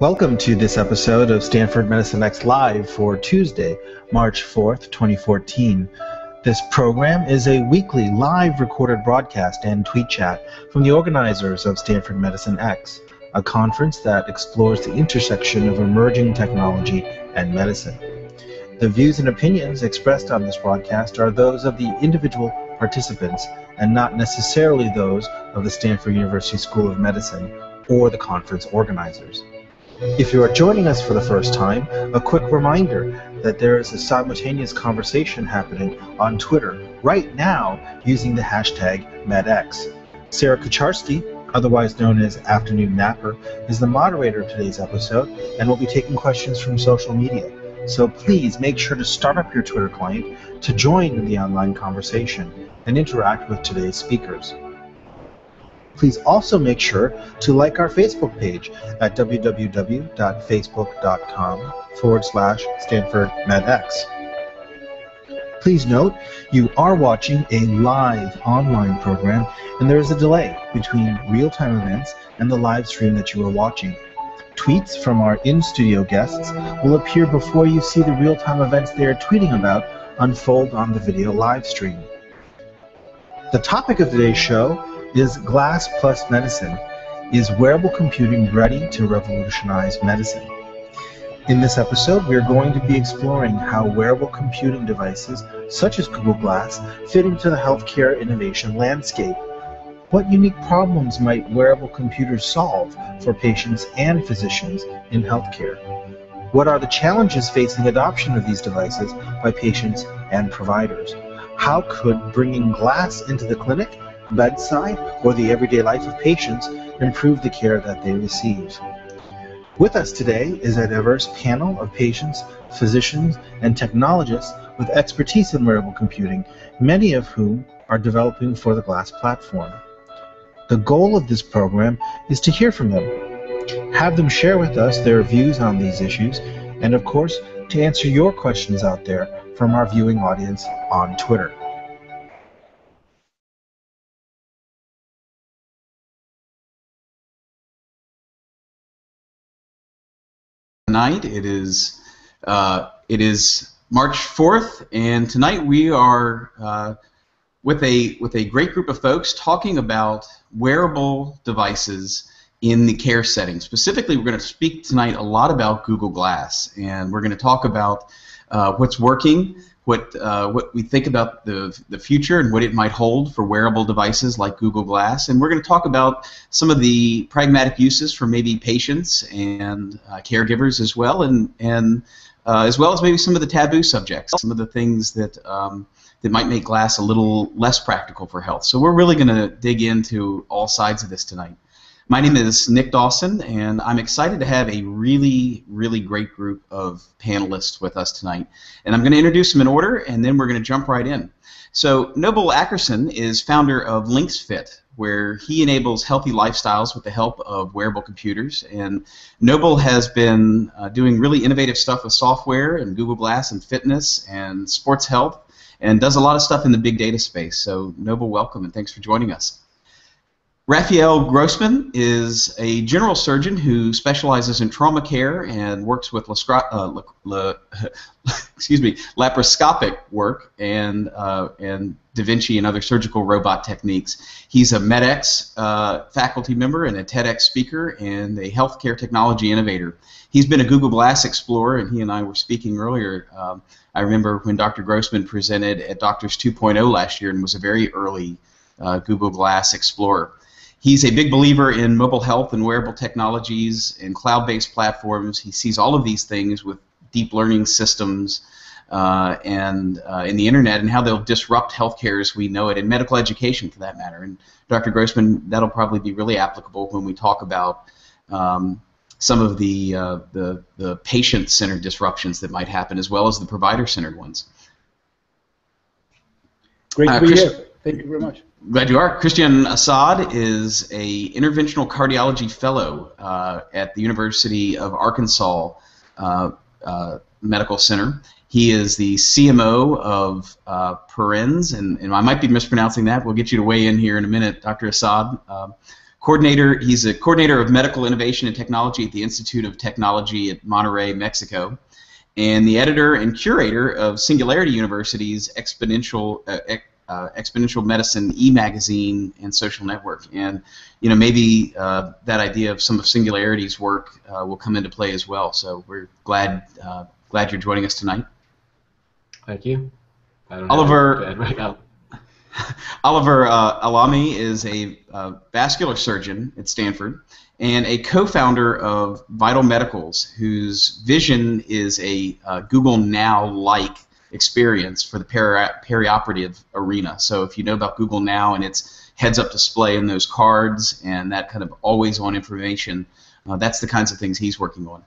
Welcome to this episode of Stanford Medicine X Live for Tuesday, March 4th, 2014. This program is a weekly live recorded broadcast and tweet chat from the organizers of Stanford Medicine X, a conference that explores the intersection of emerging technology and medicine. The views and opinions expressed on this broadcast are those of the individual participants and not necessarily those of the Stanford University School of Medicine or the conference organizers. If you are joining us for the first time, a quick reminder that there is a simultaneous conversation happening on Twitter right now using the hashtag MedX. Sarah Kucharski, otherwise known as Afternoon Napper, is the moderator of today's episode and will be taking questions from social media. So please make sure to start up your Twitter client to join in the online conversation and interact with today's speakers. Please also make sure to like our Facebook page at www.facebook.com forward slash Stanford MedX. Please note you are watching a live online program and there is a delay between real-time events and the live stream that you are watching. Tweets from our in-studio guests will appear before you see the real-time events they are tweeting about unfold on the video live stream. The topic of today's show is Glass Plus Medicine. Is wearable computing ready to revolutionize medicine? In this episode, we are going to be exploring how wearable computing devices, such as Google Glass, fit into the healthcare innovation landscape. What unique problems might wearable computers solve for patients and physicians in healthcare? What are the challenges facing adoption of these devices by patients and providers? How could bringing glass into the clinic bedside, or the everyday life of patients improve the care that they receive. With us today is a diverse panel of patients, physicians, and technologists with expertise in wearable computing, many of whom are developing for the GLASS platform. The goal of this program is to hear from them, have them share with us their views on these issues, and of course, to answer your questions out there from our viewing audience on Twitter. Tonight. It is uh, it is March 4th, and tonight we are uh, with a with a great group of folks talking about wearable devices in the care setting. Specifically, we're going to speak tonight a lot about Google Glass, and we're going to talk about uh, what's working, what uh, what we think about the the future and what it might hold for wearable devices like Google Glass, and we're going to talk about some of the pragmatic uses for maybe patients and uh, caregivers as well, and and uh, as well as maybe some of the taboo subjects, some of the things that. Um, that might make glass a little less practical for health. So we're really going to dig into all sides of this tonight. My name is Nick Dawson, and I'm excited to have a really, really great group of panelists with us tonight. And I'm going to introduce them in order, and then we're going to jump right in. So, Noble Ackerson is founder of LynxFit, where he enables healthy lifestyles with the help of wearable computers. And Noble has been uh, doing really innovative stuff with software and Google Glass and fitness and sports health, and does a lot of stuff in the big data space. So, Noble, welcome, and thanks for joining us. Rafael Grossmann is a general surgeon who specializes in trauma care and works with uh, excuse me, laparoscopic work and, uh, and Da Vinci and other surgical robot techniques. He's a MedX uh, faculty member and a TEDx speaker and a healthcare technology innovator. He's been a Google Glass explorer, and he and I were speaking earlier. Um, I remember when Dr. Grossmann presented at Doctors 2.0 last year and was a very early uh, Google Glass explorer. He's a big believer in mobile health and wearable technologies and cloud-based platforms. He sees all of these things with deep learning systems uh, and uh, in the internet and how they'll disrupt healthcare as we know it and medical education for that matter. And Dr. Grossmann, that'll probably be really applicable when we talk about um, some of the, uh, the, the patient-centered disruptions that might happen as well as the provider-centered ones. Great to uh, be Chris, here. Thank you very much. Glad you are. Christian Assad is a interventional cardiology fellow uh, at the University of Arkansas uh, uh, Medical Center. He is the CMO of uh, Perens, and, and, I might be mispronouncing that. We'll get you to weigh in here in a minute, Dr. Assad. Um, coordinator. He's a coordinator of medical innovation and technology at the Institute of Technology at Monterrey, Mexico, and the editor and curator of Singularity University's Exponential uh, uh, Exponential Medicine e-magazine and social network. And you know maybe uh, that idea of some of Singularity's work uh, will come into play as well. So we're glad uh, glad you're joining us tonight. Thank you. Oliver. Oliver uh, Aalami is a uh, vascular surgeon at Stanford and a co-founder of Vital Medicals, whose vision is a uh, Google Now-like experience for the peri- perioperative arena. So if you know about Google Now and its heads-up display and those cards and that kind of always-on information, uh, that's the kinds of things he's working on.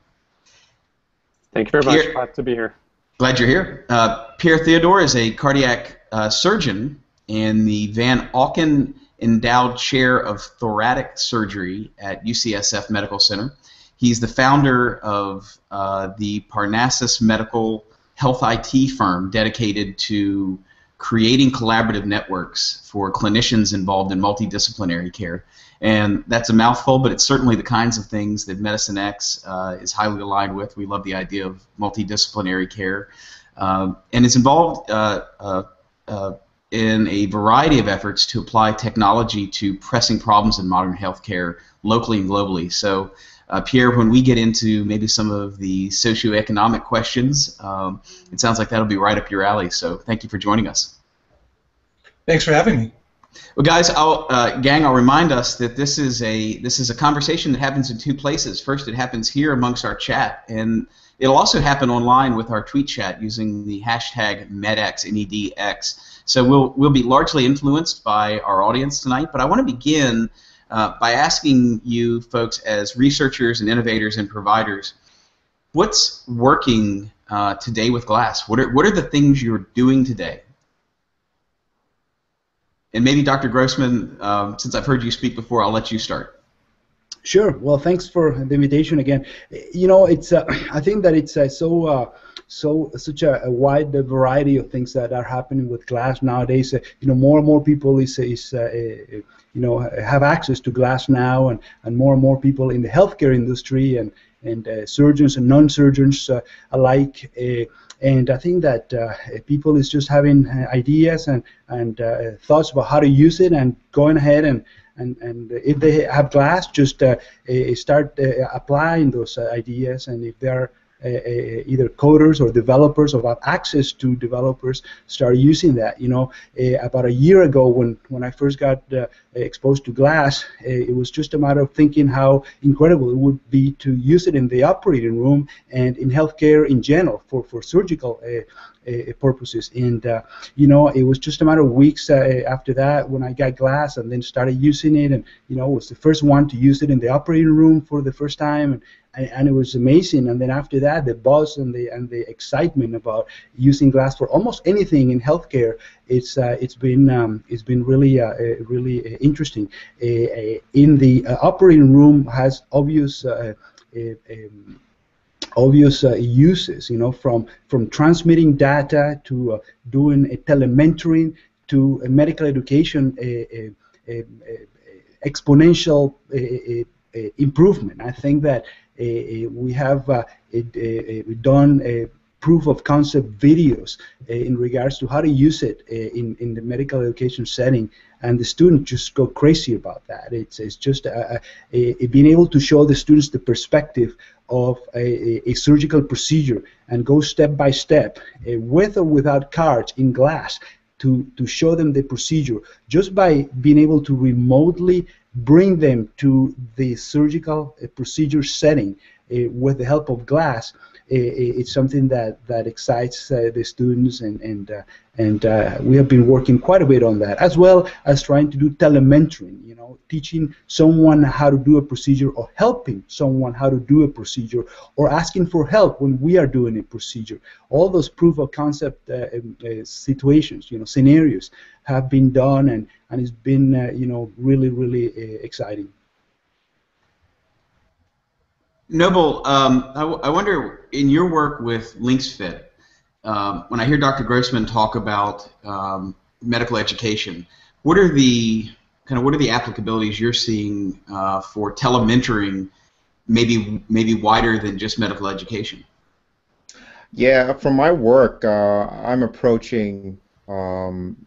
Thank you very much. Pierre, Glad to be here. Glad you're here. Uh, Pierre Theodore is a cardiac uh, surgeon and the Van Auken Endowed Chair of Thoracic Surgery at UCSF Medical Center. He's the founder of uh, the Parnassus Medical Health IT firm dedicated to creating collaborative networks for clinicians involved in multidisciplinary care. And that's a mouthful, but it's certainly the kinds of things that Medicine X uh, is highly aligned with. We love the idea of multidisciplinary care. Um, and it's involved uh, uh, uh in a variety of efforts to apply technology to pressing problems in modern healthcare locally and globally. So, uh, Pierre, when we get into maybe some of the socioeconomic questions, um, it sounds like that'll be right up your alley. So, thank you for joining us. Thanks for having me. Well, guys, I'll, uh, gang, I'll remind us that this is a this is a conversation that happens in two places. First, it happens here amongst our chat, and it'll also happen online with our tweet chat using the hashtag MEDX, M-E-D-X. So we'll, we'll be largely influenced by our audience tonight, but I want to begin uh, by asking you folks as researchers and innovators and providers, what's working uh, today with glass? What are, what are the things you're doing today? And maybe Dr. Grossmann, um, since I've heard you speak before, I'll let you start. Sure. Well, thanks for the invitation again. You know, it's uh, I think that it's uh, so uh, so such a, a, wide variety of things that are happening with glass nowadays. Uh, you know, more and more people is is uh, you know have access to glass now, and, and more and more people in the healthcare industry and and surgeons and non-surgeons alike. and I think that people is just having ideas and and thoughts about how to use it and going ahead and and and if they have glass, just uh, start uh, applying those uh, ideas, and if they are uh, uh, either coders or developers or access to developers start using that. You know, uh, about a year ago when, when I first got exposed to glass, it was just a matter of thinking how incredible it would be to use it in the operating room and in healthcare in general for, for surgical uh, purposes. And uh, you know, it was just a matter of weeks uh, after that when I got glass and then started using it, and you know, was the first one to use it in the operating room for the first time, and and it was amazing. And then after that, the buzz and the and the excitement about using glass for almost anything in healthcare, it's uh, it's been um, it's been really uh, really interesting. Uh, in the operating room has obvious. Um, obvious uh, uses, you know, from from transmitting data to uh, doing a telementoring to a medical education, a, a, a, exponential improvement. I think that we have uh, done a proof of concept videos uh, in regards to how to use it uh, in, in the medical education setting. And the students just go crazy about that. It's, it's just a, a, a being able to show the students the perspective of a, a, surgical procedure and go step by step, uh, with or without cards in glass, to, to show them the procedure, just by being able to remotely bring them to the surgical uh, procedure setting uh, with the help of glass, it's something that, that excites uh, the students and, and, uh, and uh, we have been working quite a bit on that, as well as trying to do telementoring, you know, teaching someone how to do a procedure or helping someone how to do a procedure or asking for help when we are doing a procedure. All those proof of concept uh, um, uh, situations, you know, scenarios have been done and, and it's been, uh, you know, really, really exciting. Noble, um, I, wonder in your work with LynxFit, um, when I hear Dr. Grossmann talk about um, medical education, what are the kind of what are the applicabilities you're seeing uh, for telementoring, maybe maybe wider than just medical education? Yeah, from my work, uh, I'm approaching um,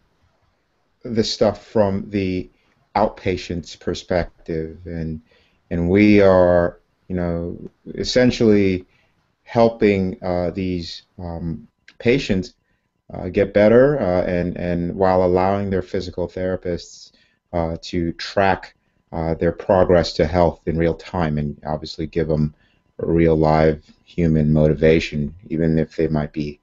the stuff from the outpatient's perspective, and and we are, you know, essentially helping uh, these um, patients uh, get better, uh, and and while allowing their physical therapists uh, to track uh, their progress to health in real time, and obviously give them real live human motivation, even if they might be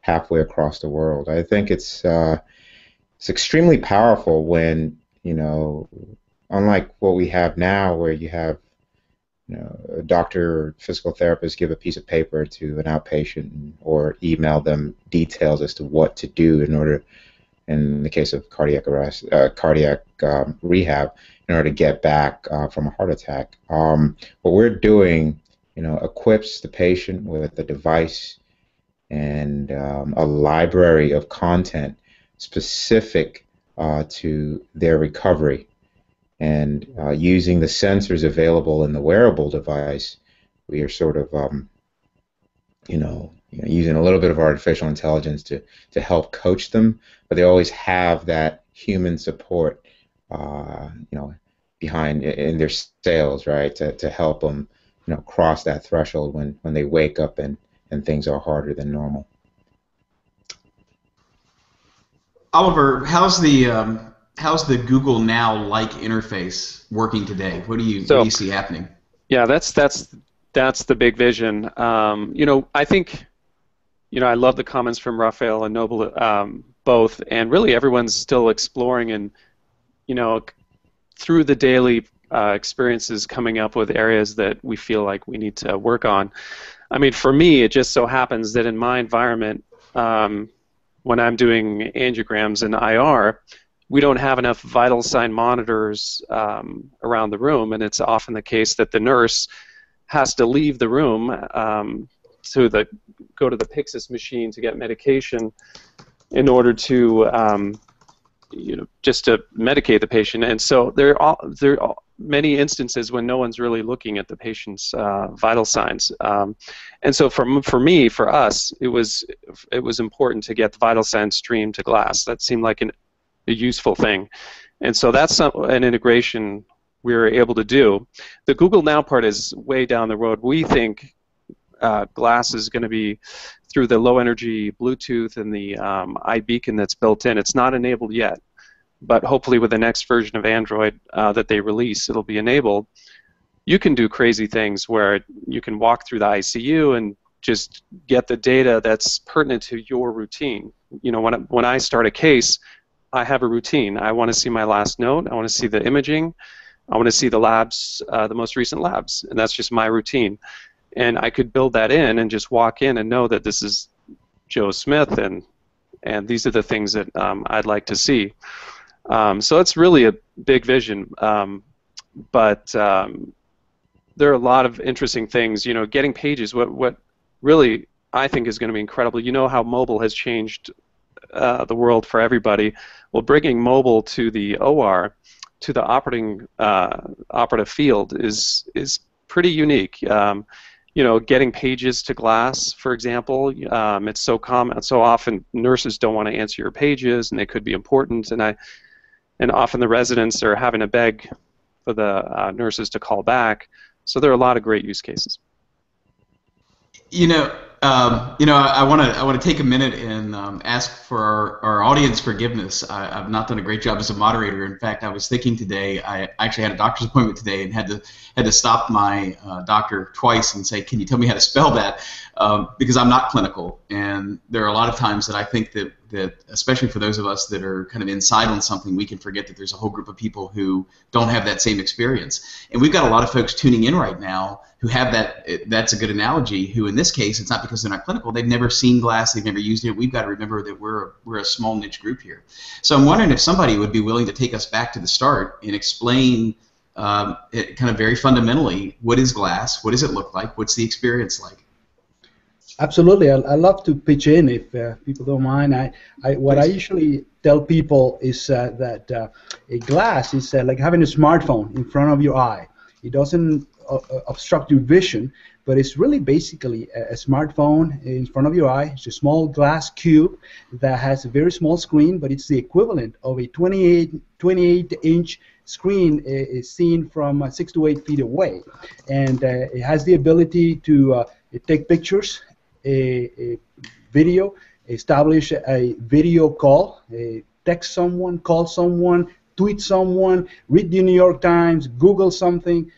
halfway across the world. I think it's it's extremely powerful when you know, unlike what we have now, where you have know, a doctor or physical therapist give a piece of paper to an outpatient or email them details as to what to do in order, in the case of cardiac arrest, uh, cardiac um, rehab, in order to get back uh, from a heart attack. Um, what we're doing, you know, equips the patient with a device and um, a library of content specific uh, to their recovery and uh, using the sensors available in the wearable device, we are sort of, um, you, know, you know, using a little bit of artificial intelligence to, to help coach them, but they always have that human support, uh, you know, behind in their sales, right, to, to help them, you know, cross that threshold when, when they wake up and, and things are harder than normal. Oliver, how's the um, how's the Google Now like interface working today? What do you so, what do you see happening? Yeah, that's that's that's the big vision. Um, you know, I think, you know, I love the comments from Rafael and Noble um, both, and really everyone's still exploring and, you know, through the daily uh, experiences, coming up with areas that we feel like we need to work on. I mean, for me, it just so happens that in my environment, um, when I'm doing angiograms in IR, we don't have enough vital sign monitors um, around the room, and it's often the case that the nurse has to leave the room um, to the go to the Pyxis machine to get medication in order to um, you know just to medicate the patient. And so there are there are many instances when no one's really looking at the patient's uh, vital signs. Um, and so for for me, for us, it was it was important to get the vital signs streamed to glass. That seemed like an a useful thing. And so that's an integration we are able to do. The Google Now part is way down the road. We think uh, glass is going to be through the low energy Bluetooth and the um, iBeacon that's built in. It's not enabled yet, but hopefully with the next version of Android uh, that they release, it'll be enabled. You can do crazy things where you can walk through the ICU and just get the data that's pertinent to your routine. You know, when, when I start a case, I have a routine. I want to see my last note. I want to see the imaging. I want to see the labs, uh, the most recent labs, and that's just my routine. And I could build that in and just walk in and know that this is Joe Smith, and and these are the things that um, I'd like to see. Um, so it's really a big vision, um, but um, there are a lot of interesting things. You know, getting pages. What what really I think is going to be incredible. You know how mobile has changed uh, the world for everybody. Well, bringing mobile to the OR, to the operating uh, operative field, is is pretty unique. Um, you know, getting pages to glass, for example, um, it's so common. So often nurses don't want to answer your pages, and they could be important. And I, and often the residents are having to beg for the uh, nurses to call back. So there are a lot of great use cases. You know, um, you know, I want to I want to take a minute and um, ask for our, our audience forgiveness. I, have not done a great job as a moderator. In fact, I was thinking today. I actually had a doctor's appointment today and had to had to stop my uh, doctor twice and say, "Can you tell me how to spell that?" Um, because I'm not clinical, and there are a lot of times that I think that that especially for those of us that are kind of inside on something, we can forget that there's a whole group of people who don't have that same experience. And we've got a lot of folks tuning in right now who have that. That's a good analogy. Who, in this case, it's not because they're not clinical; they've never seen glass, they've never used it. We've got to remember that we're we're a small niche group here. So I'm wondering if somebody would be willing to take us back to the start and explain. Um, it kind of very fundamentally, what is glass? What does it look like? What's the experience like? Absolutely, I, I love to pitch in if uh, people don't mind. I, I what I usually tell people is uh, that uh, a glass is uh, like having a smartphone in front of your eye. It doesn't uh, uh, obstruct your vision, but it's really basically a, a, smartphone in front of your eye. It's a small glass cube that has a very small screen, but it's the equivalent of a 28, 28 inch screen is seen from six to eight feet away, and it has the ability to take pictures a, a video, establish a video call, a text someone, call someone, tweet someone, read the New York Times, Google something,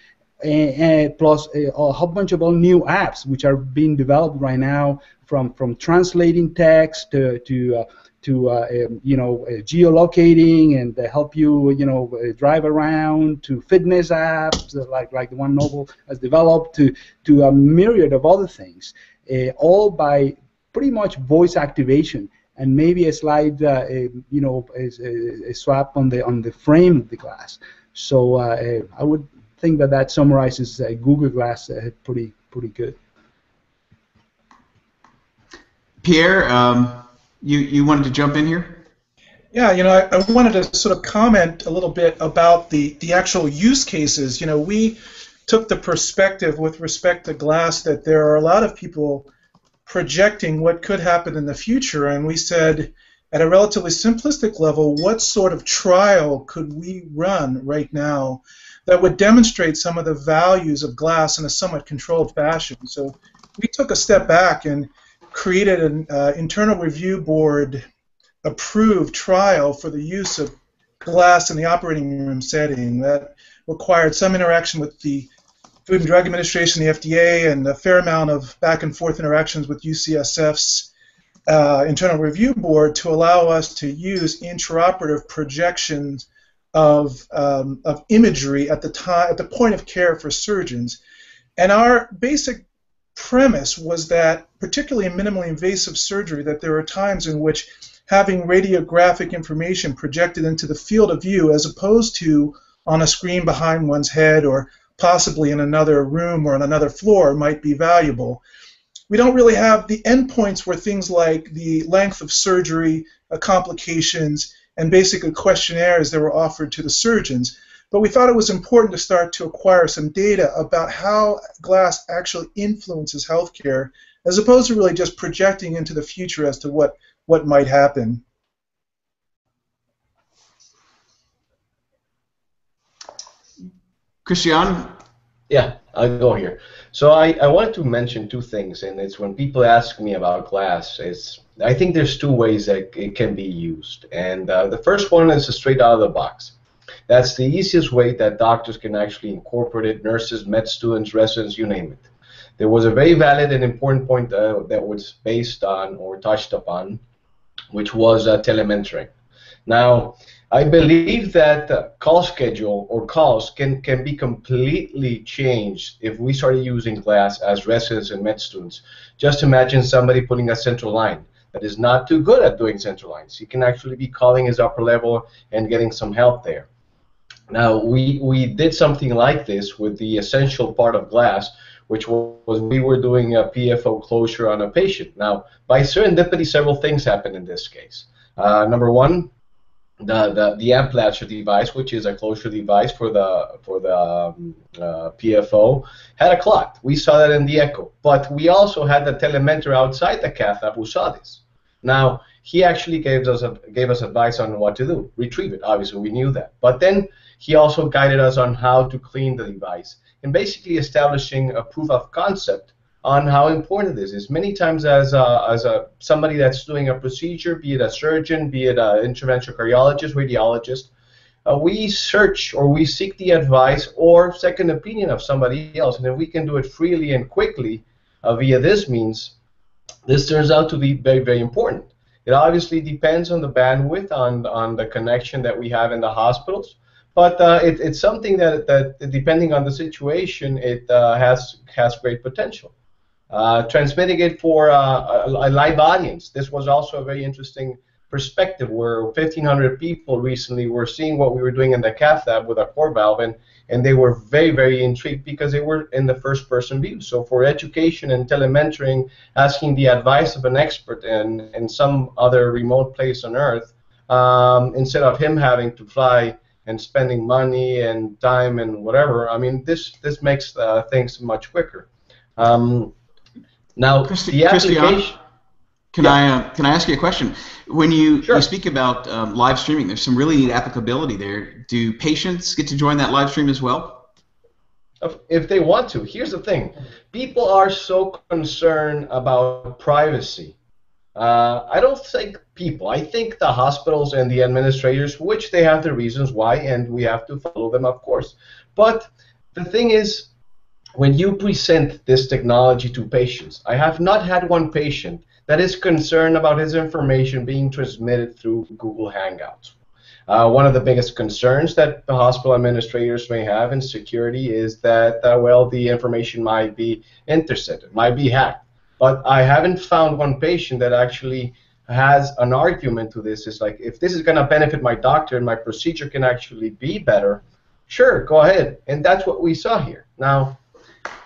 plus a, a, whole bunch of all new apps which are being developed right now, from from translating text to to uh, to uh, um, you know uh, geolocating and help you you know uh, drive around to fitness apps like like the one Noble has developed to to a myriad of other things. uh, all by pretty much voice activation and maybe a slide, uh, a, you know, a, a, swap on the on the frame of the glass. So uh, I would think that that summarizes Google Glass pretty pretty good. Pierre, um, you you wanted to jump in here? Yeah, you know, I, I, wanted to sort of comment a little bit about the the actual use cases. You know, we took the perspective with respect to glass that there are a lot of people projecting what could happen in the future, and we said, at a relatively simplistic level, what sort of trial could we run right now that would demonstrate some of the values of glass in a somewhat controlled fashion? So we took a step back and created an uh, internal review board approved trial for the use of glass in the operating room setting that required some interaction with the Food and Drug Administration, the FDA, and a fair amount of back and forth interactions with UCSF's uh, internal review board to allow us to use intraoperative projections of, um, of imagery at the time at the point of care for surgeons. And our basic premise was that, particularly in minimally invasive surgery, that there are times in which having radiographic information projected into the field of view as opposed to on a screen behind one's head or possibly in another room or on another floor might be valuable. We don't really have the endpoints where things like the length of surgery, uh, complications, and basically questionnaires that were offered to the surgeons. But we thought it was important to start to acquire some data about how glass actually influences healthcare, as opposed to really just projecting into the future as to what, what might happen. Christian? Yeah, I'll go here. So I, I wanted to mention two things, and it's when people ask me about glass, it's I think there's two ways that it can be used. And uh, the first one is straight out of the box. That's the easiest way that doctors can actually incorporate it, nurses, med students, residents, you name it. There was a very valid and important point uh, that was based on or touched upon, which was uh, telementoring. Now, I believe that call schedule or calls can, can be completely changed if we started using glass as residents and med students. Just imagine somebody putting a central line that is not too good at doing central lines. He can actually be calling his upper level and getting some help there. Now, we, we did something like this with the essential part of glass, which was we were doing a PFO closure on a patient. Now, by serendipity, several things happened in this case. Uh, number one, the, the, the Amplatzer device, which is a closure device for the for the um, uh, PFO, had a clot. We saw that in the echo, but we also had the telementor outside the cath lab who saw this. Now he actually gave us a, gave us advice on what to do, retrieve it. Obviously, we knew that, but then he also guided us on how to clean the device and basically establishing a proof of concept on how important this is. Many times, as a, as a somebody that's doing a procedure, be it a surgeon, be it an interventional cardiologist, radiologist, uh, we search or we seek the advice or second opinion of somebody else, and if we can do it freely and quickly uh, via this means, this turns out to be very, very important. It obviously depends on the bandwidth, on on the connection that we have in the hospitals, but uh, it, it's something that, that, depending on the situation, it uh, has has great potential. Uh, transmitting it for uh, a, a, live audience. This was also a very interesting perspective where 1,500 people recently were seeing what we were doing in the cath lab with a CoreValve, and, and they were very, very intrigued because they were in the first person view. So for education and telementoring, asking the advice of an expert in, in some other remote place on Earth, um, instead of him having to fly and spending money and time and whatever, I mean, this, this makes uh, things much quicker. Um, now, Christi- the application... Christian, can Yeah. I uh, can I ask you a question? When you, Sure. you speak about um, live streaming, there's some really neat applicability there. Do patients get to join that live stream as well? If- if they want to. Here's the thing: people are so concerned about privacy. Uh, I don't think people. I think the hospitals and the administrators, which they have their reasons why, and we have to follow them, of course. But the thing is, when you present this technology to patients, I have not had one patient that is concerned about his information being transmitted through Google Hangouts. Uh, one of the biggest concerns that the hospital administrators may have in security is that, uh, well, the information might be intercepted, might be hacked. But I haven't found one patient that actually has an argument to this. It's like, if this is going to benefit my doctor and my procedure can actually be better, sure, go ahead. And that's what we saw here. Now,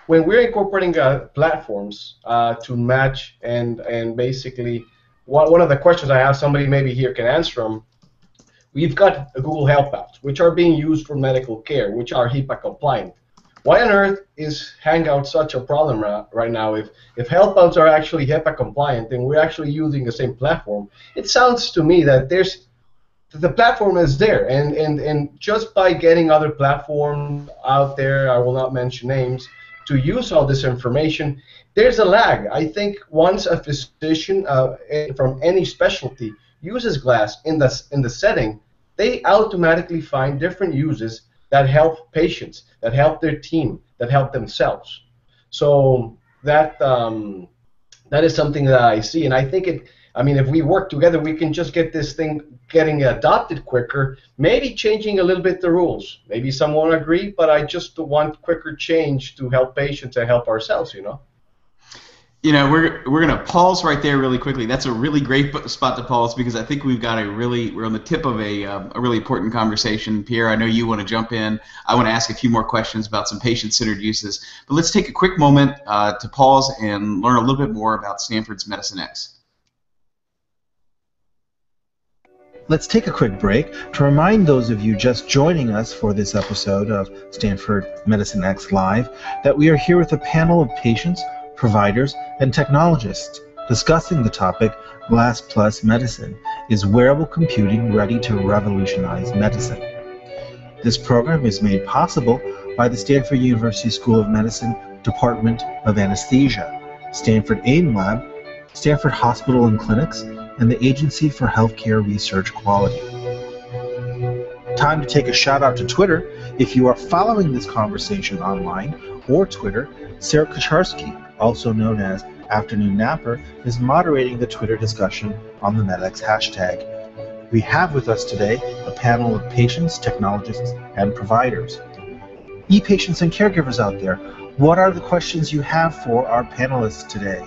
when we're incorporating uh, platforms uh, to match and and basically one, one of the questions I have somebody maybe here can answer them. We've got Google Helpouts, which are being used for medical care, which are HIPAA compliant. Why on earth is Hangout such a problem right now? If if Helpouts are actually HIPAA compliant and we're actually using the same platform, it sounds to me that there's the platform is there, and, and, and just by getting other platforms out there, I will not mention names, to use all this information, there's a lag. I think once a physician uh, from any specialty uses glass in the, in the setting, they automatically find different uses that help patients, that help their team, that help themselves. So that um, that is something that I see, and I think it. I mean, if we work together, we can just get this thing getting adopted quicker. Maybe changing a little bit the rules. Maybe some won't agree, but I just want quicker change to help patients and help ourselves. You know. You know, we're we're gonna pause right there really quickly. That's a really great spot to pause because I think we've got a really we're on the tip of a um, a really important conversation. Pierre, I know you want to jump in. I want to ask a few more questions about some patient-centered uses, but let's take a quick moment uh, to pause and learn a little bit more about Stanford's Medicine X. Let's take a quick break to remind those of you just joining us for this episode of Stanford Medicine X Live that we are here with a panel of patients, providers, and technologists discussing the topic Glass Plus Medicine Is Wearable Computing Ready to Revolutionize Medicine? This program is made possible by the Stanford University School of Medicine Department of Anesthesia, Stanford AIM Lab, Stanford Hospital and Clinics, and the Agency for Healthcare Research Quality. Time to take a shout out to Twitter. If you are following this conversation online or Twitter, Sarah Kucharski, also known as Afternoon Napper, is moderating the Twitter discussion on the MedX hashtag. We have with us today a panel of patients, technologists, and providers. E-patients and caregivers out there, what are the questions you have for our panelists today?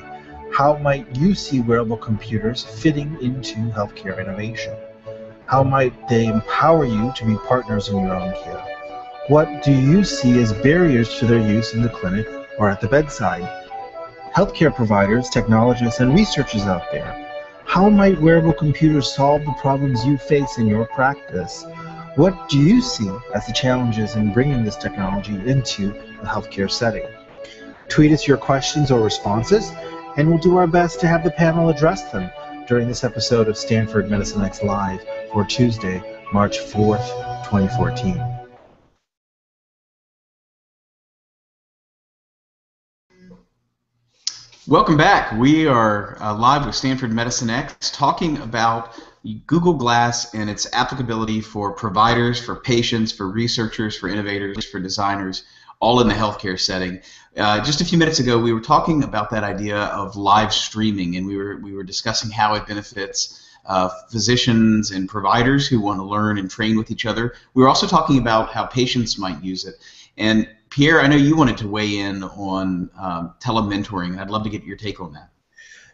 How might you see wearable computers fitting into healthcare innovation? How might they empower you to be partners in your own care? What do you see as barriers to their use in the clinic or at the bedside? Healthcare providers, technologists, and researchers out there, how might wearable computers solve the problems you face in your practice? What do you see as the challenges in bringing this technology into the healthcare setting? Tweet us your questions or responses, and we'll do our best to have the panel address them during this episode of Stanford Medicine X Live for Tuesday, March 4th, 2014. Welcome back. We are uh, live with Stanford Medicine X talking about Google Glass and its applicability for providers, for patients, for researchers, for innovators, for designers, all in the healthcare setting. Uh, just a few minutes ago, we were talking about that idea of live streaming, and we were we were discussing how it benefits uh, physicians and providers who want to learn and train with each other. We were also talking about how patients might use it. And Pierre, I know you wanted to weigh in on um, telementoring. I'd love to get your take on that.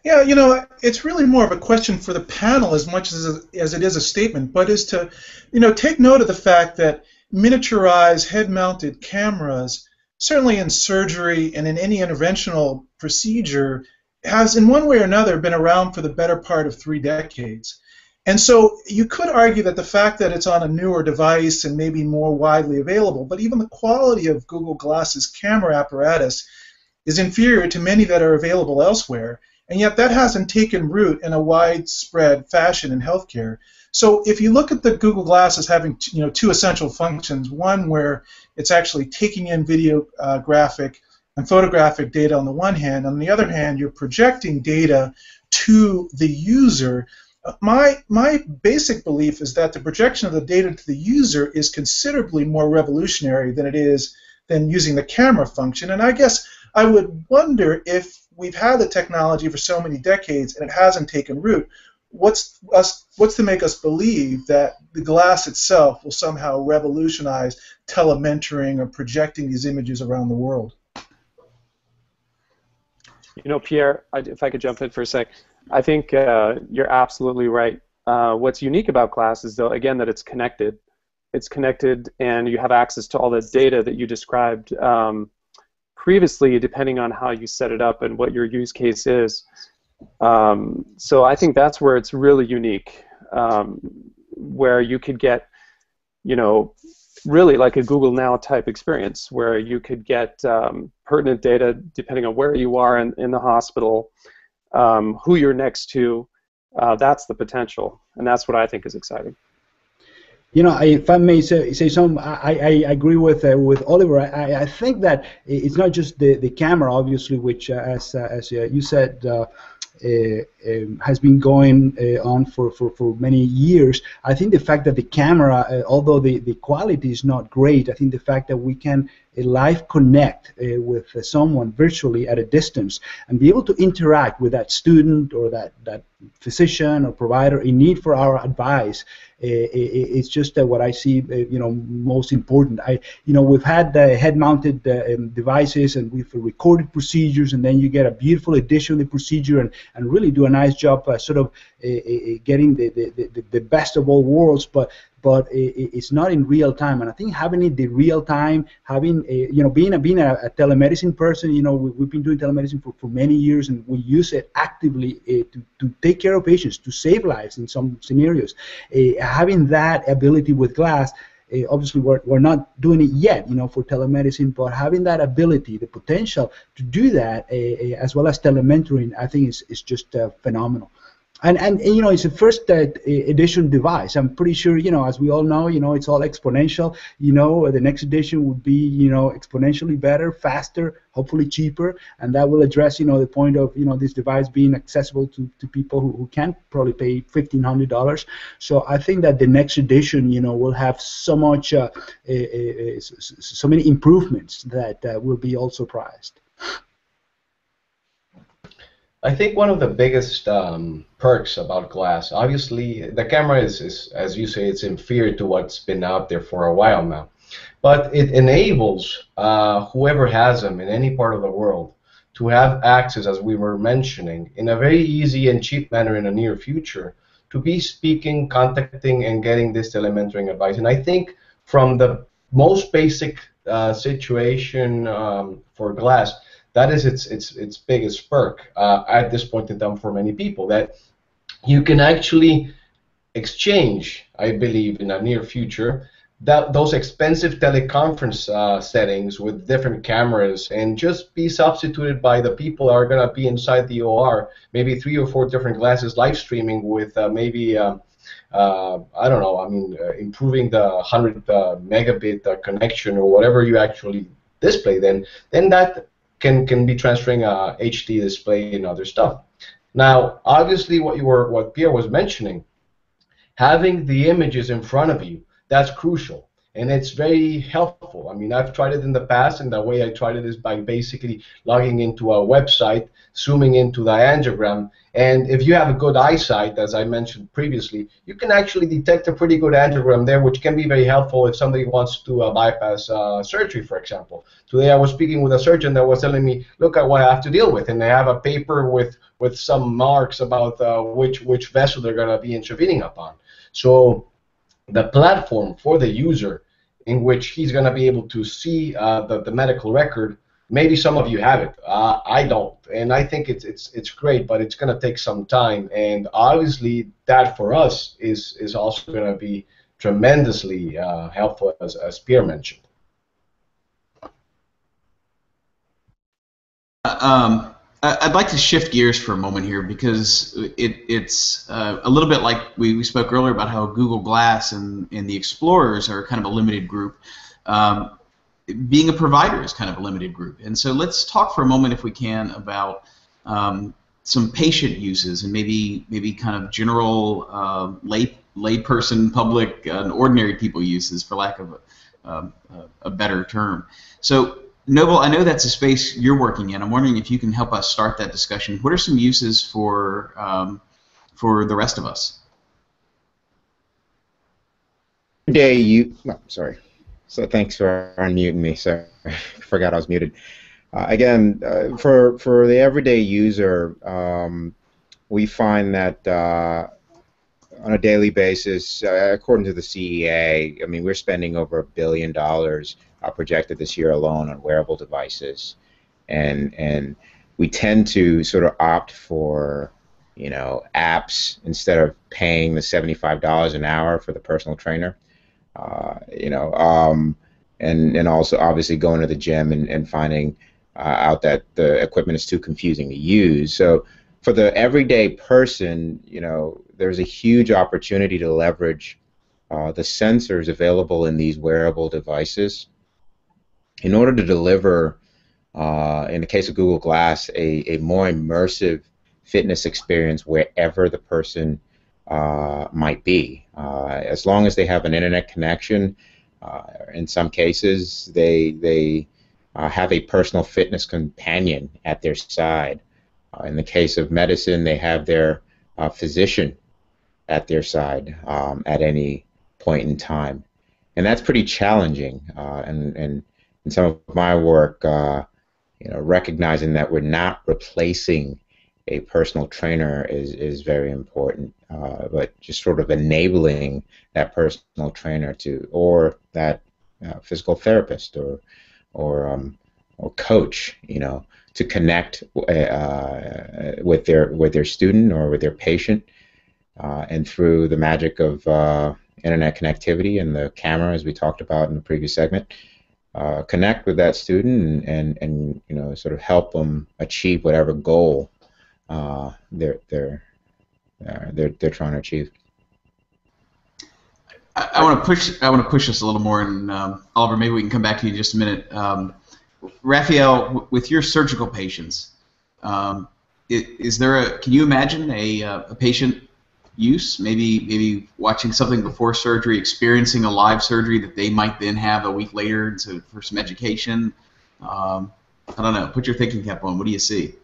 Yeah, you know, it's really more of a question for the panel as much as, as it is a statement, but is to, you know, take note of the fact that miniaturized head-mounted cameras, certainly in surgery and in any interventional procedure, has in one way or another been around for the better part of three decades. And so you could argue that the fact that it's on a newer device and maybe more widely available, but even the quality of Google Glass's camera apparatus is inferior to many that are available elsewhere, and yet that hasn't taken root in a widespread fashion in healthcare. So if you look at the Google Glass as having you know two essential functions, one where it's actually taking in videographic uh, and photographic data on the one hand, on the other hand, you're projecting data to the user. My my basic belief is that the projection of the data to the user is considerably more revolutionary than it is than using the camera function. And I guess I would wonder if we've had the technology for so many decades and it hasn't taken root. What's us? What's to make us believe that the glass itself will somehow revolutionize telementoring or projecting these images around the world? You know, Pierre, if I could jump in for a sec, I think uh, you're absolutely right. Uh, what's unique about Glass is, though, again, that it's connected. It's connected, and you have access to all the data that you described um, previously, depending on how you set it up and what your use case is. Um, so I think that's where it's really unique, um, where you could get, you know, really like a Google Now type experience where you could get um, pertinent data depending on where you are in, in the hospital, um, who you're next to. Uh, that's the potential, and that's what I think is exciting. You know, if I may say, say some, I, I agree with uh, with Oliver. I, I think that it's not just the, the camera, obviously, which, uh, as uh, as uh, you said, uh, uh, um, has been going uh, on for, for, for many years. I think the fact that the camera, uh, although the, the quality is not great, I think the fact that we can live connect uh, with uh, someone virtually at a distance and be able to interact with that student or that, that physician or provider in need for our advice uh, it's just what I see, you know, most important. I, you know, we've had the head-mounted um, devices and we've recorded procedures, and then you get a beautiful edition of the procedure and, and really do a nice job, uh, sort of getting the, the, the, the best of all worlds. But but it's not in real time. And I think having it the real time, having a, you know, being a being a, a telemedicine person, you know, we, have been doing telemedicine for, for many years, and we use it actively uh, to, to take care of patients, to save lives in some scenarios. Uh, having that ability with glass. Uh, obviously, we're, we're not doing it yet, you know, for telemedicine, but having that ability, the potential to do that, as well as telementoring, I think is, is just phenomenal and, and you know it's a first uh, edition device. I'm pretty sure you know as we all know you know it's all exponential. You know the next edition would be you know exponentially better, faster, hopefully cheaper, and that will address you know the point of you know this device being accessible to, to people who, who can't probably pay fifteen hundred dollars. So I think that the next edition you know will have so much uh, so many improvements that uh, will be all surprised. I think one of the biggest um, perks about glass, obviously, the camera is, is, as you say, it's inferior to what's been out there for a while now. But it enables uh, whoever has them in any part of the world to have access, as we were mentioning, in a very easy and cheap manner in the near future, to be speaking, contacting, and getting this telementoring advice. And I think from the most basic uh, situation um, for glass, that is its its its biggest perk uh, at this point in time for many people that you can actually exchange, I believe, in the near future, that those expensive teleconference uh, settings with different cameras and just be substituted by the people that are going to be inside the OR, maybe three or four different glasses live streaming with uh, maybe. Um, uh, I don't know. I mean, uh, improving the 100 uh, megabit uh, connection or whatever you actually display, then then that can can be transferring uh, a HD display and other stuff. Now, obviously, what you were what Pierre was mentioning, having the images in front of you, that's crucial. And it's very helpful. I mean, I've tried it in the past, and the way I tried it is by basically logging into a website, zooming into the angiogram, and if you have a good eyesight, as I mentioned previously, you can actually detect a pretty good angiogram there, which can be very helpful if somebody wants to uh, bypass uh, surgery, for example. Today I was speaking with a surgeon that was telling me, look at what I have to deal with, and they have a paper with, with some marks about uh, which, which vessel they're going to be intervening upon. So the platform for the user in which he's going to be able to see uh, the, the medical record maybe some of you have it. Uh, I don't, and I think it's it's it's great, but it's going to take some time. And obviously, that for us is is also going to be tremendously uh, helpful, as as Pierre mentioned. Uh, um, I'd like to shift gears for a moment here because it, it's uh, a little bit like we, we spoke earlier about how Google Glass and, and the Explorers are kind of a limited group. Um, being a provider is kind of a limited group. And so let's talk for a moment, if we can, about um, some patient uses and maybe maybe kind of general uh, lay layperson, public, uh, and ordinary people uses, for lack of a, um, a better term. So. Noble, I know that's a space you're working in. I'm wondering if you can help us start that discussion. What are some uses for um, for the rest of us? Day you. Oh, sorry. So thanks for unmuting me. So I forgot I was muted. Uh, again, uh, for for the everyday user, um, we find that uh, on a daily basis, uh, according to the CEA, I mean we're spending over a billion dollars uh, projected this year alone on wearable devices, and and we tend to sort of opt for you know apps instead of paying the seventy five dollars an hour for the personal trainer. Uh, you know, um, and and also obviously going to the gym and, and finding uh, out that the equipment is too confusing to use. So for the everyday person, you know, there's a huge opportunity to leverage uh, the sensors available in these wearable devices in order to deliver, uh, in the case of Google Glass, a, a more immersive fitness experience wherever the person uh, might be. Uh, as long as they have an internet connection, uh, in some cases, they they have a personal fitness companion at their side. in the case of medicine, they have their physician at their side um, at any point in time, and that's pretty challenging. and and in some of my work, uh, you know, recognizing that we're not replacing a personal trainer is, is very important, uh, but just sort of enabling that personal trainer to, or that uh, physical therapist or, or, um, or coach, you know, to connect uh, with their with their student or with their patient, uh, and through the magic of uh, internet connectivity and the camera, as we talked about in the previous segment, uh, connect with that student and, and, you know sort of help them achieve whatever goal uh, they're they're uh, they're they're trying to achieve. I, I want to push. I want to push this a little more, and um, Oliver, maybe we can come back to you in just a minute. Um, Rafael, with your surgical patients, um, is, is, there a? Can you imagine a, uh, a patient use? Maybe maybe watching something before surgery, experiencing a live surgery that they might then have a week later to, for some education. Um, I don't know. Put your thinking cap on. What do you see?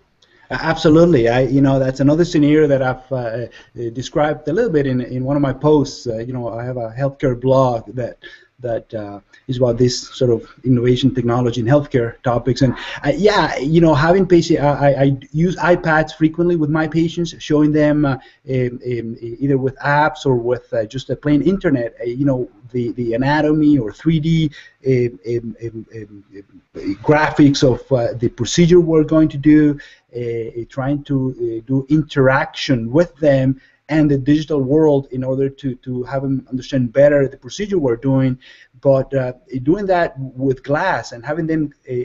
Absolutely, I you know that's another scenario that I've uh, uh, described a little bit in in one of my posts. Uh, you know, I have a healthcare blog that that uh, is about this sort of innovation technology and healthcare topics. And uh, yeah, you know, having patients, I, I, use iPads frequently with my patients, showing them uh, um, um, either with apps or with uh, just a plain internet, uh, you know, the, the anatomy or 3D um, um, um, graphics of uh, the procedure we're going to do, trying to do interaction with them and the digital world in order to, to have them understand better the procedure we're doing. But uh, doing that with glass and having them, uh, uh,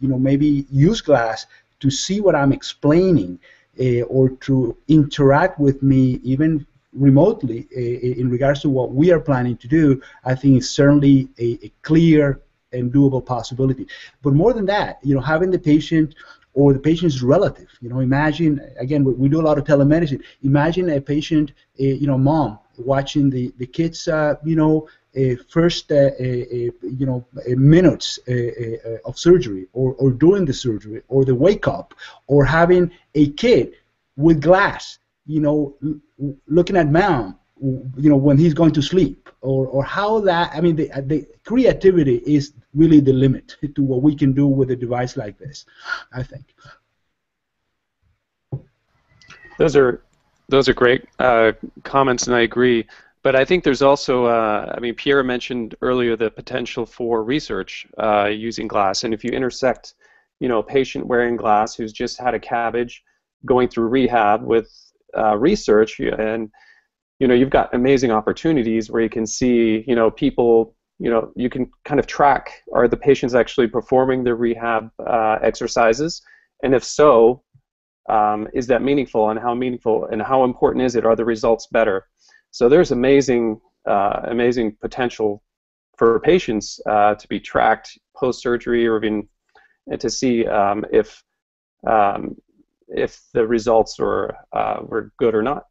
you know, maybe use glass to see what I'm explaining uh, or to interact with me even remotely uh, in regards to what we are planning to do, I think is certainly a, a clear and doable possibility. But more than that, you know, having the patient or the patient's relative. You know, imagine again we, we do a lot of telemedicine. Imagine a patient, a, you know, mom watching the the kids, uh, you know, uh, first, uh, you know, minutes of surgery, or, or during the surgery, or the wake up, or having a kid with glass, you know, looking at mom, you know, when he's going to sleep, or, or how that, I mean, the, the creativity is really the limit to what we can do with a device like this, I think. Those are those are great uh, comments, and I agree. But I think there's also, uh, I mean, Pierre mentioned earlier the potential for research uh, using glass, and if you intersect, you know, a patient wearing glass who's just had a CABG, going through rehab with uh, research, and you know, you've got amazing opportunities where you can see, you know, people, you know, you can kind of track are the patients actually performing their rehab uh, exercises, and if so, um, is that meaningful, and how meaningful, and how important is it? Are the results better? So there's amazing, uh, amazing potential for patients uh, to be tracked post-surgery or even to see um, if um, if the results were uh, were good or not.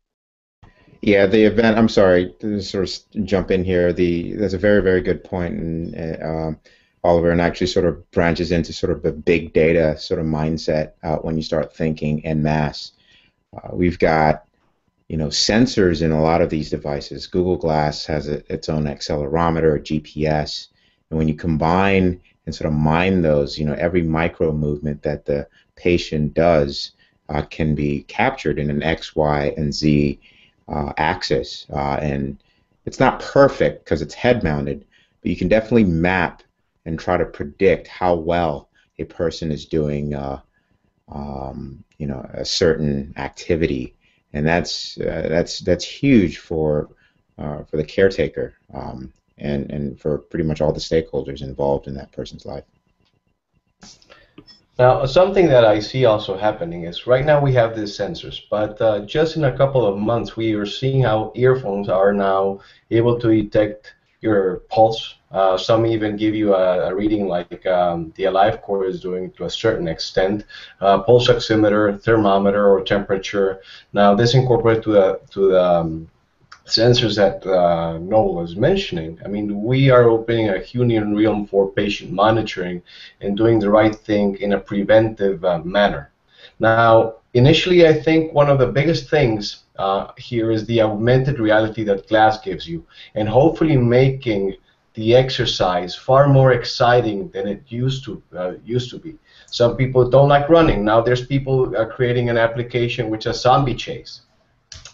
Yeah, the event. I'm sorry to sort of jump in here. The that's a very very good point, and uh, Oliver, and actually sort of branches into sort of a big data sort of mindset uh, when you start thinking en masse. Uh, we've got you know sensors in a lot of these devices. Google Glass has a, its own accelerometer, GPS, and when you combine and sort of mine those, you know, every micro movement that the patient does uh, can be captured in an X, Y, and Z axis, uh, and it's not perfect because it's head mounted, but you can definitely map and try to predict how well a person is doing, uh, um, you know, a certain activity and that's uh, that's that's huge for uh, for the caretaker um, and and for pretty much all the stakeholders involved in that person's life. Now, something that I see also happening is right now we have these sensors, but uh, just in a couple of months we are seeing how earphones are now able to detect your pulse. Uh, some even give you a, a reading like um, the AliveCor is doing to a certain extent. Uh, pulse oximeter, thermometer, or temperature. Now this incorporated to the to the um, sensors that uh, Noel was mentioning. I mean, we are opening a new realm for patient monitoring and doing the right thing in a preventive uh, manner. Now, initially, I think one of the biggest things uh, here is the augmented reality that glass gives you, and hopefully making the exercise far more exciting than it used to uh, used to be. Some people don't like running. Now there's people uh, creating an application which is zombie chase.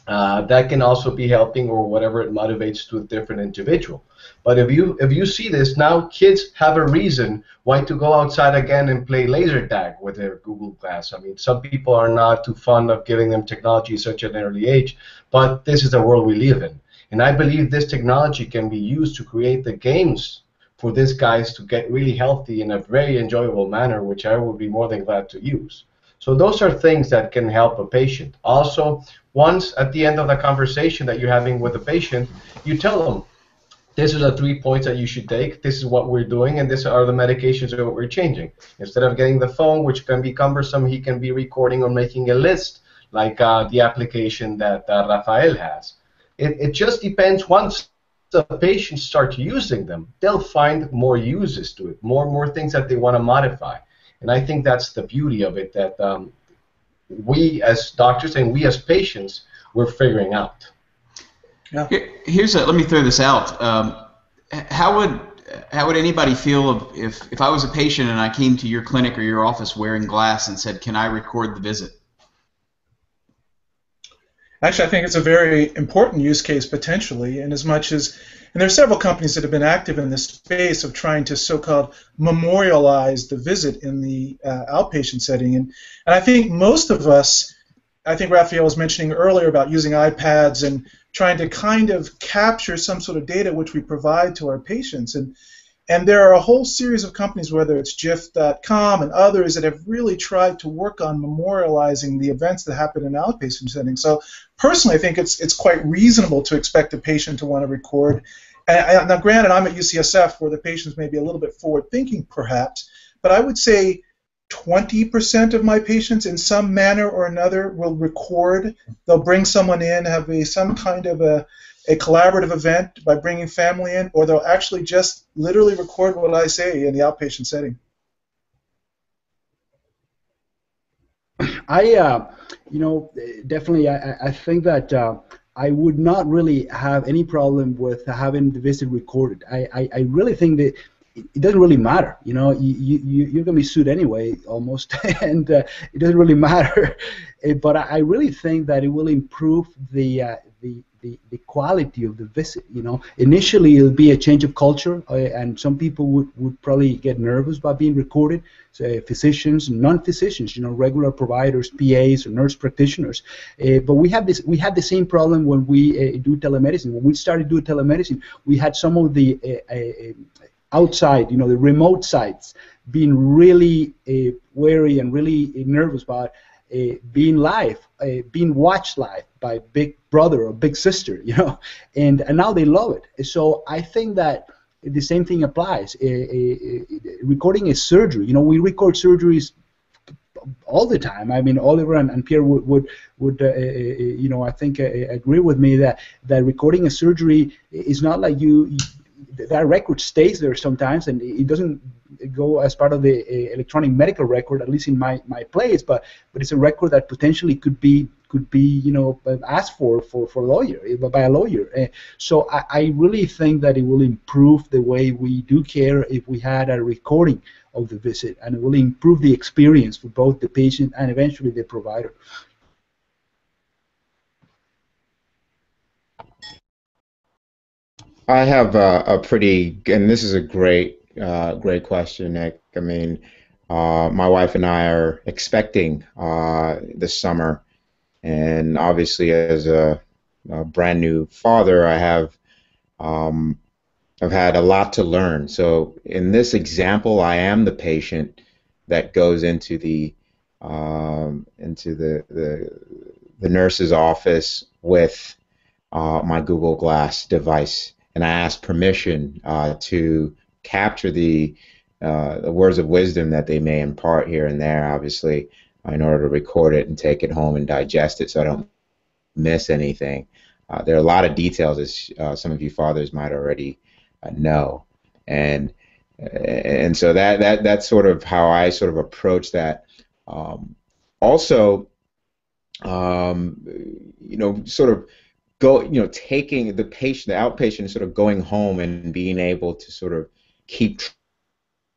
Uh, that can also be helping or whatever it motivates to a different individual. But if you if you see this now, kids have a reason why to go outside again and play laser tag with their Google Glass. I mean, some people are not too fond of giving them technology at such an early age, but this is the world we live in, and I believe this technology can be used to create the games for these guys to get really healthy in a very enjoyable manner, which I would be more than glad to use. So those are things that can help a patient. Also, once at the end of the conversation that you're having with the patient, you tell them, this is the three points that you should take. This is what we're doing, and these are the medications that we're changing. Instead of getting the phone, which can be cumbersome, he can be recording or making a list, like uh, the application that uh, Rafael has. It, it just depends. Once the patients start using them, they'll find more uses to it, more and more things that they want to modify. And I think that's the beauty of it that um, we as doctors and we as patients we're figuring out. Yeah. Here's a, let me throw this out. Um, how would how would anybody feel if if I was a patient and I came to your clinic or your office wearing glass and said, "Can I record the visit?" Actually, I think it's a very important use case potentially, in as much as, and there are several companies that have been active in this space of trying to so-called memorialize the visit in the uh, outpatient setting, and and I think most of us, I think Rafael was mentioning earlier about using iPads and trying to kind of capture some sort of data which we provide to our patients, and and there are a whole series of companies, whether it's GIF.com and others, that have really tried to work on memorializing the events that happen in outpatient settings. So personally, I think it's it's quite reasonable to expect a patient to want to record. And I, now, granted, I'm at UCSF, where the patients may be a little bit forward-thinking, perhaps, but I would say 20% of my patients, in some manner or another, will record. They'll bring someone in, have a some kind of a a collaborative event by bringing family in, or they'll actually just literally record what I say in the outpatient setting. I, uh, you know, definitely, I, I think that uh, I would not really have any problem with having the visit recorded. I, I, I really think that it doesn't really matter. You know, you, you, you're going to be sued anyway, almost, and uh, it doesn't really matter. but I really think that it will improve the, uh, the, the, the quality of the visit. You know, initially it'll be a change of culture, uh, and some people would, would probably get nervous by being recorded. So, physicians, non-physicians, you know, regular providers, PAs, or nurse practitioners. Uh, but we have this, we had the same problem when we uh, do telemedicine. When we started doing telemedicine, we had some of the uh, uh, outside, you know, the remote sites being really uh, wary and really nervous about uh, being live, uh, being watched live by Big Brother or Big Sister, you know, and, and now they love it. So I think that the same thing applies. Uh, uh, recording a surgery, you know, we record surgeries all the time. I mean, Oliver and, and Pierre would would, would uh, uh, you know, I think agree with me that that recording a surgery is not like you, you that record stays there sometimes, and it doesn't go as part of the uh, electronic medical record, at least in my, my place. But but it's a record that potentially could be could be you know asked for for for lawyer eh, by a lawyer. Uh, so I, I really think that it will improve the way we do care if we had a recording of the visit, and it will improve the experience for both the patient and eventually the provider. I have a, a, pretty, and this is a great, uh, great question, Nick. I mean, uh, my wife and I are expecting uh, this summer, and obviously, as a, a brand new father, I have, um, I've had a lot to learn. So, in this example, I am the patient that goes into the um, into the, the the nurse's office with uh, my Google Glass device and I ask permission uh, to capture the, uh, the words of wisdom that they may impart here and there, obviously, in order to record it and take it home and digest it so I don't miss anything. Uh, there are a lot of details, as uh, some of you fathers might already uh, know, and and so that that that's sort of how I sort of approach that. Um, also, um, you know, sort of go, you know, taking the patient, the outpatient, sort of going home and being able to sort of keep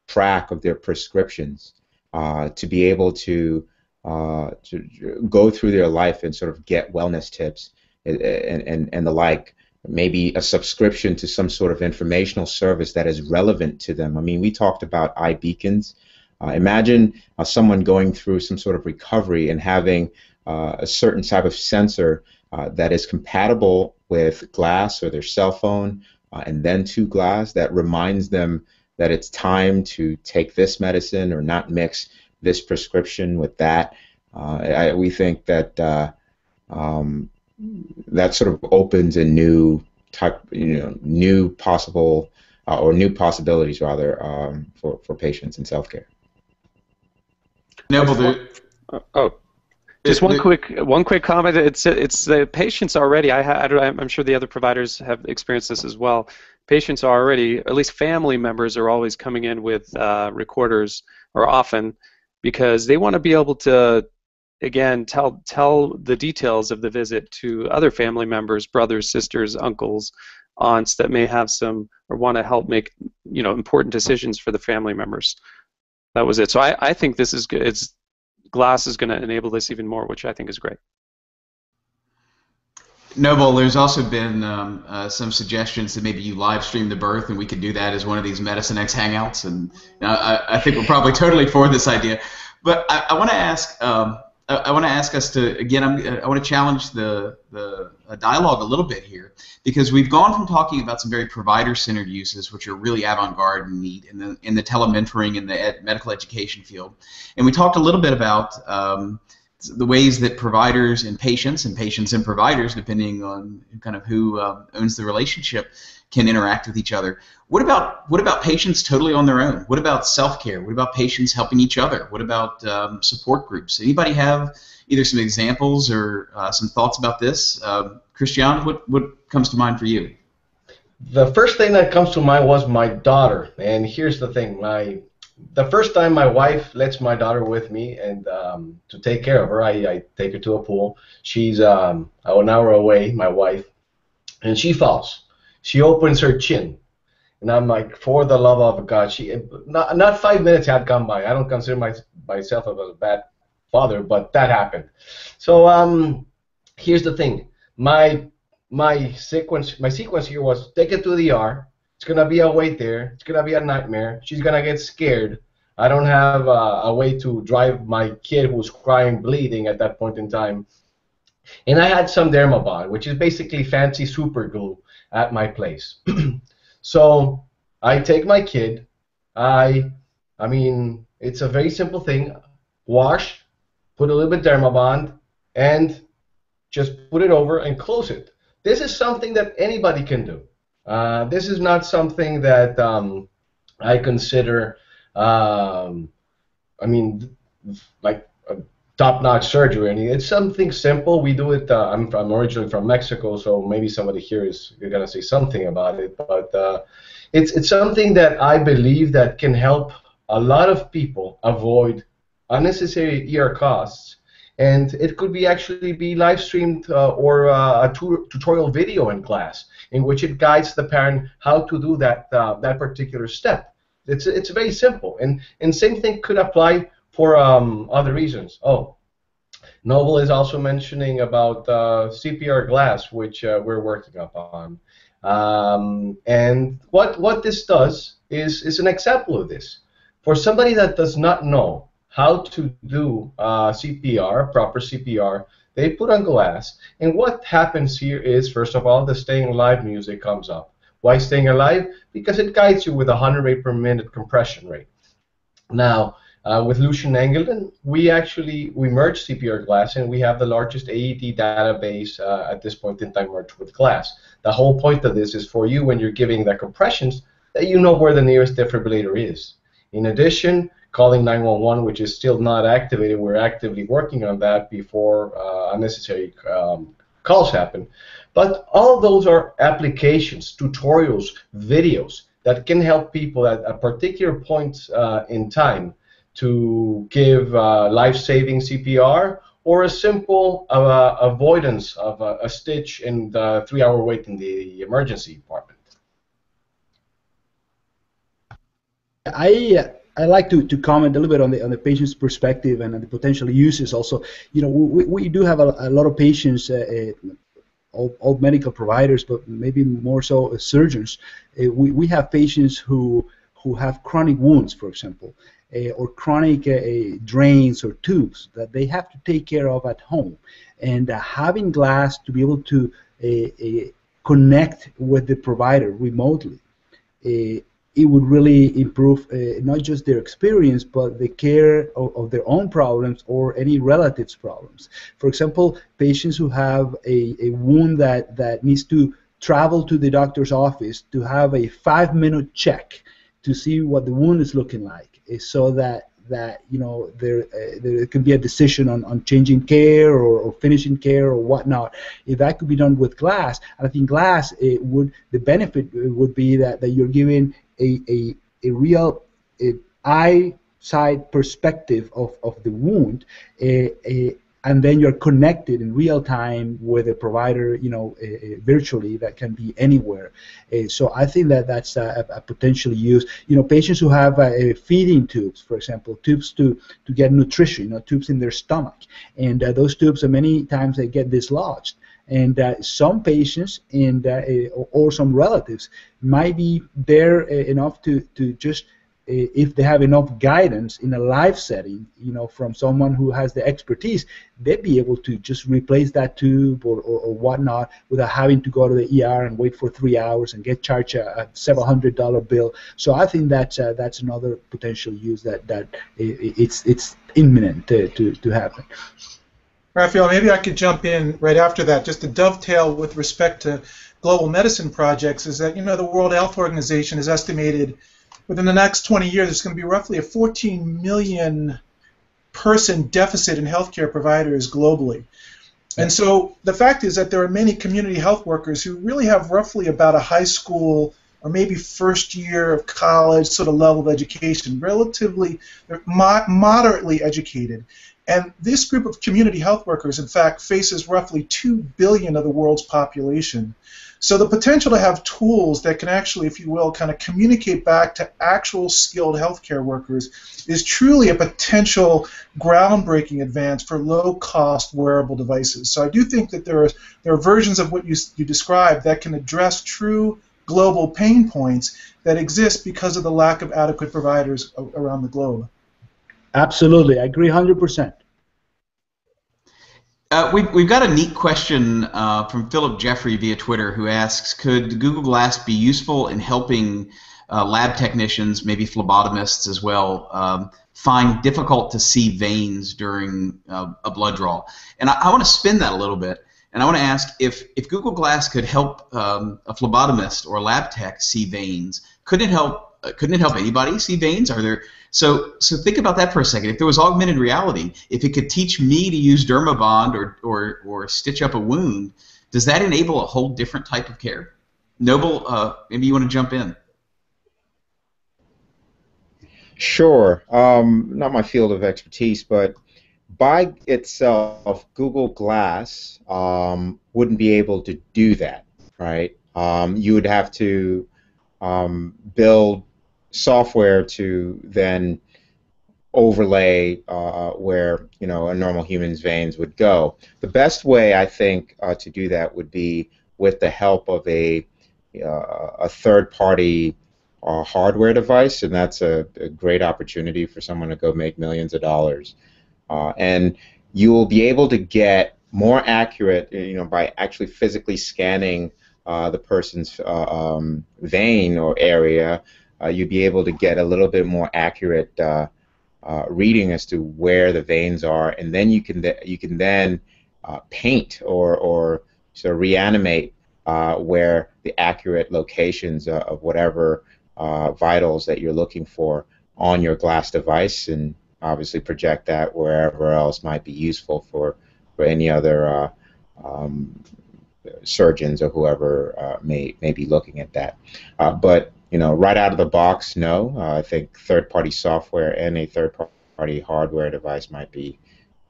track of their prescriptions, uh, to be able to uh, to go through their life and sort of get wellness tips and, and, and the like. Maybe a subscription to some sort of informational service that is relevant to them. I mean, we talked about iBeacons. Uh, imagine uh, someone going through some sort of recovery and having uh, a certain type of sensor uh, that is compatible with glass or their cell phone uh, and then to glass that reminds them that it's time to take this medicine or not mix this prescription with that. Uh, I, we think that uh, um, that sort of opens a new type, you know, new possible uh, or new possibilities rather um, for, for patients in self-care. Noble, oh, just one quick one quick comment. It's it's the patients already. I had I'm sure the other providers have experienced this as well. Patients are already, at least family members, are always coming in with uh, recorders, or often, because they want to be able to, again, tell tell the details of the visit to other family members, brothers, sisters, uncles, aunts that may have some or want to help make you know important decisions for the family members. That was it. So I, I think this is good. It's Glass is going to enable this even more, which I think is great. Noble, there's also been um, uh, some suggestions that maybe you live stream the birth, and we could do that as one of these Medicine X hangouts. And know, I, I, think we're probably totally for this idea. But I, I want to ask, um, I, I want to ask us to again. I'm, i want to challenge the the uh, dialogue a little bit here because we've gone from talking about some very provider-centered uses, which are really avant-garde and neat, in the in the telementoring and the ed medical education field, and we talked a little bit about um, the ways that providers and patients and patients and providers, depending on kind of who uh, owns the relationship, can interact with each other. What about what about patients totally on their own? What about self care? What about patients helping each other? What about um, support groups? Anybody have either some examples or uh, some thoughts about this? Uh, Christian, what what comes to mind for you? The first thing that comes to mind was my daughter, and here's the thing: my the first time my wife lets my daughter with me and um, to take care of her, I, I take her to a pool. She's um, an hour away, my wife, and she falls. She opens her chin, and I'm like, for the love of God, she not not five minutes had gone by. I don't consider my, myself a bad father, but that happened. So um, here's the thing, my my sequence my sequence here was take it to the ER it's gonna be a wait there. It's gonna be a nightmare. She's gonna get scared. I don't have uh, a way to drive my kid who's crying, bleeding at that point in time. And I had some Dermabond, which is basically fancy super glue, at my place. so I take my kid. I, I mean, it's a very simple thing. Wash, put a little bit Dermabond, and just put it over and close it. This is something that anybody can do. Uh, this is not something that um, I consider, um, I mean, like top-notch surgery anything. It's something simple. We do it. Uh, I'm, I'm originally from Mexico, so maybe somebody here is gonna say something about it. But uh, it's it's something that I believe that can help a lot of people avoid unnecessary ER costs and it could be actually be live streamed uh, or uh, a tu tutorial video in class in which it guides the parent how to do that uh, that particular step. It's it's very simple, and and same thing could apply for um, other reasons. Oh, Noble is also mentioning about uh, CPR glass, which uh, we're working upon. Um, and what what this does is is an example of this. For somebody that does not know how to do uh, CPR, proper CPR. They put on glass, and what happens here is, first of all, the staying alive music comes up. Why staying alive? Because it guides you with a 100 rate per minute compression rate. Now, uh, with Lucien Engelen, we actually we merged CPR glass, and we have the largest AED database uh, at this point in time merged with glass. The whole point of this is for you when you're giving the compressions that you know where the nearest defibrillator is. In addition, calling 911, which is still not activated. We're actively working on that before uh, unnecessary um, calls happen. But all those are applications, tutorials, videos that can help people at a particular point uh, in time to give uh, life-saving CPR or a simple uh, avoidance of a, a stitch and a three-hour wait in the emergency department. I I like to, to comment a little bit on the on the patient's perspective and the potential uses. Also, you know, we, we do have a, a lot of patients, uh, uh, all, all, medical providers, but maybe more so uh, surgeons. Uh, we, we have patients who who have chronic wounds, for example, uh, or chronic uh, drains or tubes that they have to take care of at home, and having glass to be able to connect with the provider remotely it would really improve uh, not just their experience but the care of, of, their own problems or any relatives problems for example patients who have a, a wound that, that needs to travel to the doctor's office to have a five minute check to see what the wound is looking like eh, so that that you know there uh, there can be a decision on, on changing care or, or finishing care or whatnot. If that could be done with glass, I think glass it would the benefit would be that, that you're giving a, a, a real a eyesight perspective of, of the wound, a, a, and then you're connected in real time with a provider, you know, eh, virtually that can be anywhere. so I think that that's a, a potential use. You know, patients who have feeding tubes, for example, tubes to, to get nutrition, you know, tubes in their stomach, and uh, those tubes, uh, many times they get dislodged and uh, some patients and uh, or some relatives might be there uh, enough to, to just uh, if they have enough guidance in a live setting, you know, from someone who has the expertise, they'd be able to just replace that tube or, or, or whatnot without having to go to the ER and wait for three hours and get charged a, a several hundred dollar bill. So I think that's uh, that's another potential use that that it's it's imminent to, to, to happen. Rafael, maybe I could jump in right after that, just to dovetail with respect to global medicine projects. Is that you know the World Health Organization has estimated within the next 20 years there's going to be roughly a 14 million person deficit in healthcare providers globally. And so the fact is that there are many community health workers who really have roughly about a high school or maybe first year of college sort of level of education, relatively mo- moderately educated. And this group of community health workers, in fact, faces roughly 2 billion of the world's population. So the potential to have tools that can actually, if you will, kind of communicate back to actual skilled healthcare workers is truly a potential groundbreaking advance for low-cost wearable devices. So I do think that there are there are versions of what you you described that can address true global pain points that exist because of the lack of adequate providers around the globe. Absolutely, I agree 100%. Uh, we, we've got a neat question uh, from Philip Jeffrey via Twitter who asks Could Google Glass be useful in helping uh, lab technicians, maybe phlebotomists as well, um, find difficult to see veins during uh, a blood draw? And I, I want to spin that a little bit. And I want to ask if, if Google Glass could help um, a phlebotomist or lab tech see veins, could it help? Uh, couldn't it help anybody see veins? Are there so so think about that for a second. If there was augmented reality, if it could teach me to use Dermabond or or or stitch up a wound, does that enable a whole different type of care? Noble, uh, maybe you want to jump in. Sure. Um, not my field of expertise, but by itself, Google Glass um, wouldn't be able to do that, right? Um, you would have to um, build software to then overlay uh, where you know a normal human's veins would go. The best way I think uh, to do that would be with the help of a uh, a third-party uh, hardware device, and that's a, a, great opportunity for someone to go make millions of dollars. Uh, and you will be able to get more accurate, you know, by actually physically scanning uh, the person's um, vein or area. You'd be able to get a little bit more accurate uh, reading as to where the veins are, and then you can th- you can then uh, paint or or sort of reanimate uh, where the accurate locations uh, of whatever uh, vitals that you're looking for on your glass device, and obviously project that wherever else might be useful for for any other uh, um, surgeons or whoever may may be looking at that. but you know, right out of the box, no. Uh, I think third-party software and a third-party hardware device might be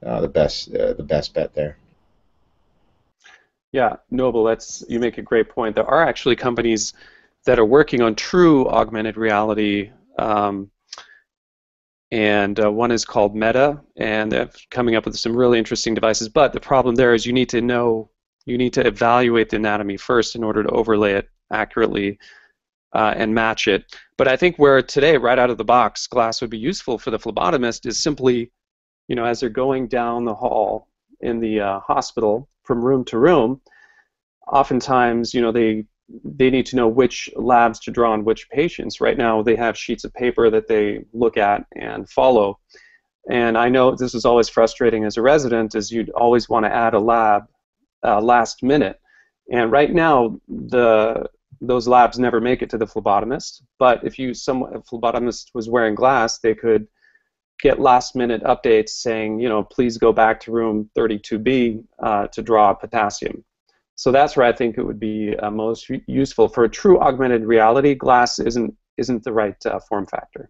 uh, the best uh, the best bet there. Yeah, Noble, that's you make a great point. There are actually companies that are working on true augmented reality, um, and uh, one is called Meta, and they're coming up with some really interesting devices. But the problem there is you need to know, you need to evaluate the anatomy first in order to overlay it accurately uh, and match it. But I think where today, right out of the box, glass would be useful for the phlebotomist is simply, you know, as they're going down the hall in the uh, hospital from room to room, oftentimes, you know, they they need to know which labs to draw on which patients. Right now, they have sheets of paper that they look at and follow. And I know this is always frustrating as a resident, is you'd always want to add a lab uh, last minute. And right now, the those labs never make it to the phlebotomist. But if you some phlebotomist was wearing glass, they could get last minute updates saying, you know, please go back to room 32B uh, to draw potassium. So that's where I think it would be uh, most useful for a true augmented reality. Glass isn't isn't the right uh, form factor.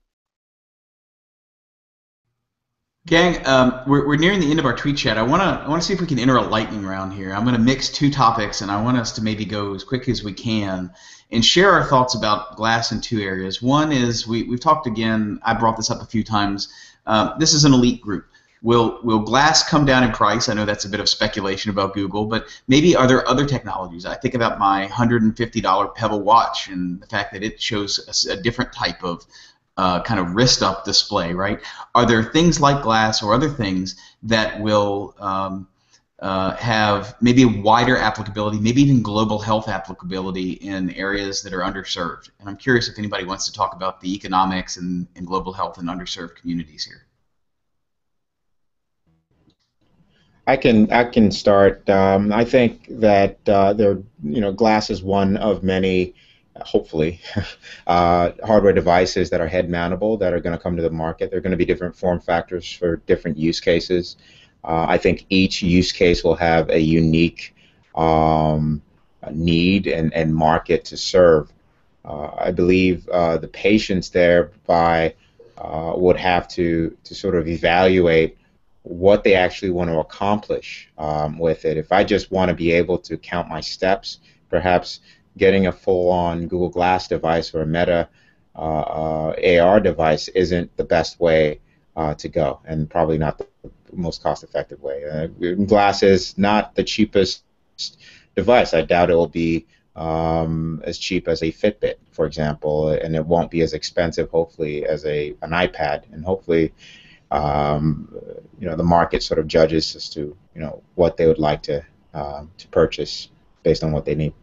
Gang, um, we're, we're nearing the end of our tweet chat. I want to I want to see if we can enter a lightning round here. I'm going to mix two topics, and I want us to maybe go as quick as we can and share our thoughts about glass in two areas. One is we, we've talked again. I brought this up a few times. Uh, this is an elite group. Will will glass come down in price? I know that's a bit of speculation about Google, but maybe are there other technologies? I think about my $150 Pebble watch and the fact that it shows a, a different type of uh, kind of wrist up display, right? Are there things like glass or other things that will um, uh, have maybe a wider applicability, maybe even global health applicability in areas that are underserved? And I'm curious if anybody wants to talk about the economics and, and global health in underserved communities here. I can I can start. Um, I think that uh, there, you know, glass is one of many, hopefully, uh, hardware devices that are head mountable that are going to come to the market. There are going to be different form factors for different use cases. Uh, I think each use case will have a unique um, need and, and market to serve. Uh, I believe uh, the patients thereby uh, would have to, to sort of evaluate what they actually want to accomplish um, with it. If I just want to be able to count my steps, perhaps getting a full-on Google Glass device or a Meta uh, uh, AR device isn't the best way uh, to go, and probably not the most cost-effective way. Uh, Glass is not the cheapest device. I doubt it will be um, as cheap as a Fitbit, for example, and it won't be as expensive, hopefully, as a an iPad, and hopefully um, you know the market sort of judges as to you know what they would like to uh, to purchase based on what they need.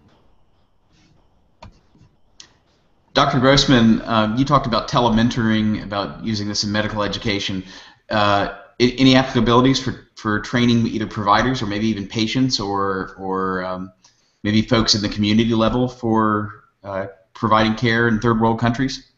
Dr. Grossmann, uh, you talked about telementoring, about using this in medical education. Uh, any applicabilities for, for training either providers or maybe even patients or, or um, maybe folks in the community level for uh, providing care in third world countries?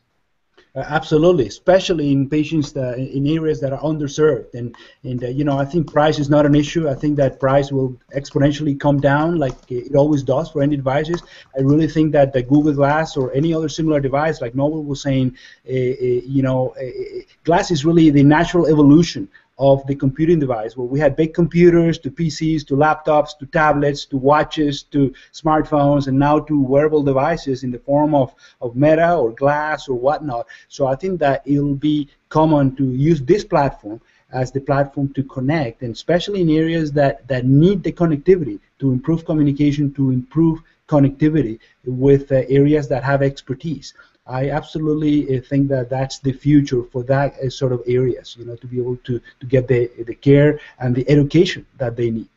Uh, absolutely, especially in patients that, in areas that are underserved, and and uh, you know I think price is not an issue. I think that price will exponentially come down like it always does for any devices. I really think that the Google Glass or any other similar device, like Noble was saying, uh, you know, uh, Glass is really the natural evolution of the computing device, where we had big computers to PCs to laptops to tablets to watches to smartphones and now to wearable devices in the form of, of Meta or Glass or whatnot. So I think that it'll be common to use this platform as the platform to connect, and especially in areas that, that need the connectivity to improve communication, to improve connectivity with uh, areas that have expertise. I absolutely uh, think that that's the future for that uh, sort of areas, you know, to be able to, to get the, the care and the education that they need.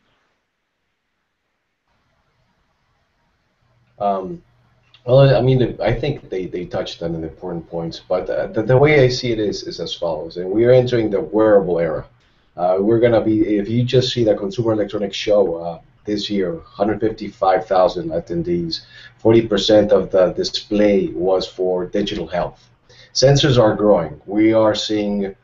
Um, well, I mean, I think they, they touched on an important points, but the, the way I see it is, is as follows. And we are entering the wearable era. Uh, we're going to be, if you just see the Consumer Electronics Show, uh, this year, 155,000 attendees. 40% of the display was for digital health. Sensors are growing. We are seeing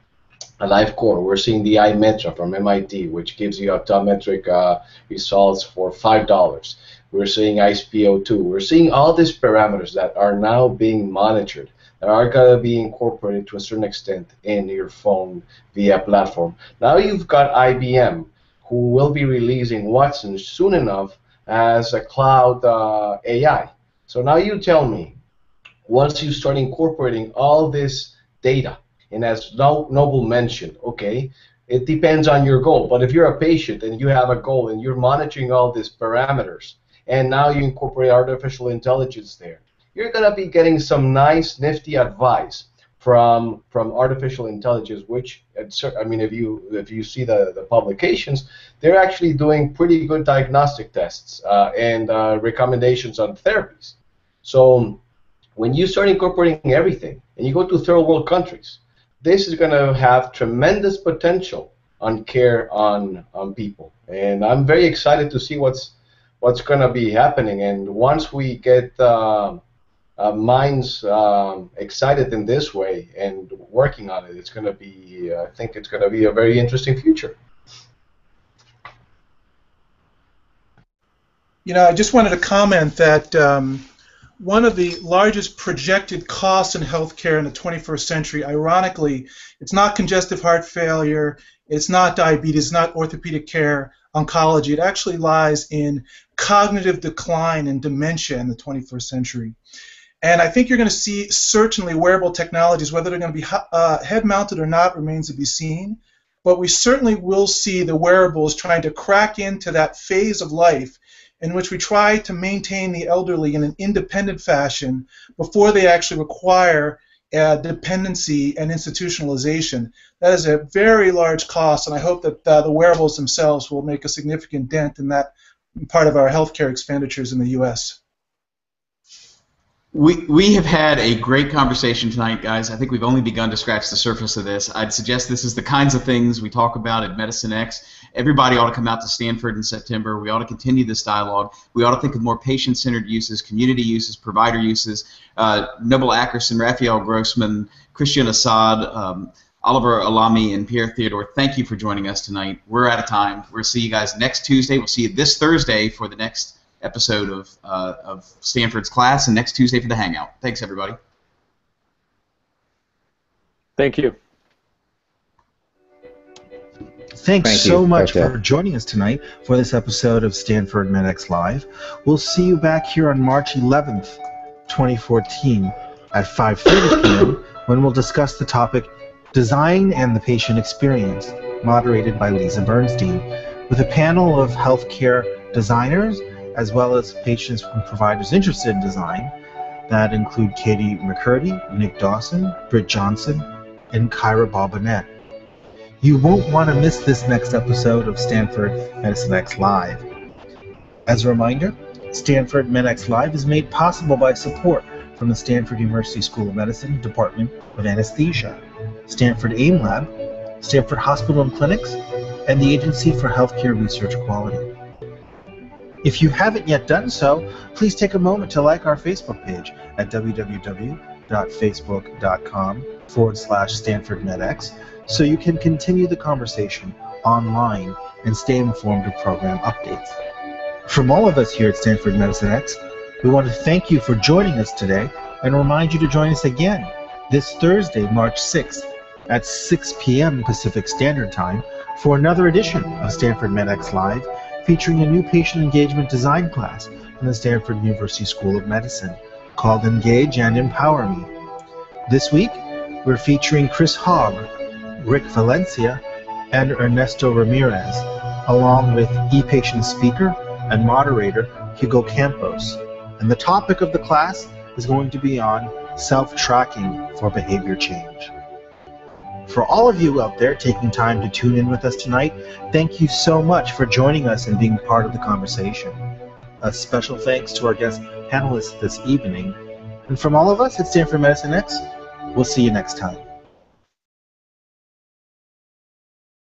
AliveCor. We're seeing the EyeNetra from MIT, which gives you optometric uh, results for $5. We're seeing ISPO2. We're seeing all these parameters that are now being monitored that are going to be incorporated to a certain extent in your phone via platform. Now you've got IBM who will be releasing Watson soon enough as a cloud uh, AI. So now you tell me, once you start incorporating all this data, and as Noble mentioned, okay, it depends on your goal. But if you're a patient and you have a goal and you're monitoring all these parameters, and now you incorporate artificial intelligence there, you're going to be getting some nice, nifty advice from from artificial intelligence, which I mean, if you if you see the, the publications, they're actually doing pretty good diagnostic tests uh, and uh, recommendations on therapies. So when you start incorporating everything and you go to third world countries, this is going to have tremendous potential on care on on people, and I'm very excited to see what's what's going to be happening. And once we get uh, uh, minds um, excited in this way and working on it, it's going to be, uh, I think it's going to be a very interesting future. You know, I just wanted to comment that um, one of the largest projected costs in healthcare in the 21st century, ironically, it's not congestive heart failure, it's not diabetes, it's not orthopedic care, oncology. It actually lies in cognitive decline and dementia in the 21st century. And I think you're going to see certainly wearable technologies, whether they're going to be uh, head mounted or not, remains to be seen. But we certainly will see the wearables trying to crack into that phase of life in which we try to maintain the elderly in an independent fashion before they actually require uh, dependency and institutionalization. That is a very large cost, and I hope that uh, the wearables themselves will make a significant dent in that part of our healthcare expenditures in the U.S. We, we have had a great conversation tonight, guys. I think we've only begun to scratch the surface of this. I'd suggest this is the kinds of things we talk about at Medicine X, everybody ought to come out to Stanford in September. We ought to continue this dialogue. We ought to think of more patient-centered uses, community uses, provider uses. Uh, Noble Ackerson, Rafael Grossmann, Christian Assad, um, Oliver Aalami, and Pierre Theodore, thank you for joining us tonight. We're out of time. We'll see you guys next Tuesday. We'll see you this Thursday for the next episode of, uh, of Stanford's class, and next Tuesday for the Hangout. Thanks, everybody. Thank you. Thanks Thank so you. much Right there. for joining us tonight for this episode of Stanford MedX Live. We'll see you back here on March 11th, 2014 at 5.30 p.m. when we'll discuss the topic Design and the Patient Experience, moderated by Lisa Bernstein, with a panel of healthcare designers as well as patients and providers interested in design that include Katie McCurdy, Nick Dawson, Britt Johnson, and Kyra Bobinet. You won't want to miss this next episode of Stanford Medicine X Live. As a reminder, Stanford MedX Live is made possible by support from the Stanford University School of Medicine Department of Anesthesia, Stanford AIM Lab, Stanford Hospital and Clinics, and the Agency for Healthcare Research Quality. If you haven't yet done so, please take a moment to like our Facebook page at www.facebook.com forward slash Stanford MedX so you can continue the conversation online and stay informed of program updates. From all of us here at Stanford Medicine X, we want to thank you for joining us today and remind you to join us again this Thursday, March 6th at 6 p.m. Pacific Standard Time for another edition of Stanford MedX Live featuring a new patient engagement design class from the Stanford University School of Medicine called Engage and Empower Me. This week, we're featuring Chris Hogg, Rick Valencia, and Ernesto Ramirez, along with e-patient speaker and moderator Hugo Campos. And the topic of the class is going to be on self-tracking for behavior change. For all of you out there taking time to tune in with us tonight, thank you so much for joining us and being part of the conversation. A special thanks to our guest panelists this evening. And from all of us at Stanford Medicine X, we'll see you next time.